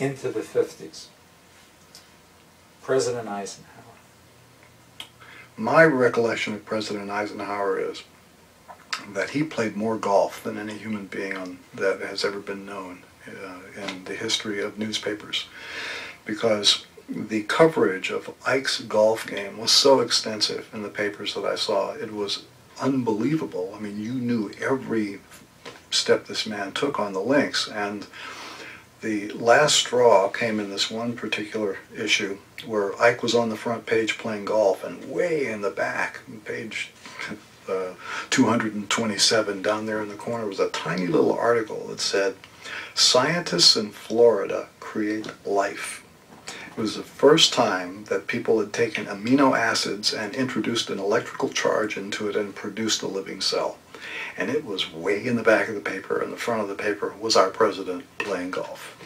into the 50s. President Eisenhower. My recollection of President Eisenhower is that he played more golf than any human being on, that has ever been known uh, in the history of newspapers because the coverage of Ike's golf game was so extensive in the papers that I saw. It was unbelievable. I mean, you knew every step this man took on the links. And the last straw came in this one particular issue where Ike was on the front page playing golf, and way in the back, page uh, 227 down there in the corner, was a tiny little article that said, Scientists in Florida create life. It was the first time that people had taken amino acids and introduced an electrical charge into it and produced a living cell. And it was way in the back of the paper, and the front of the paper was our president playing golf.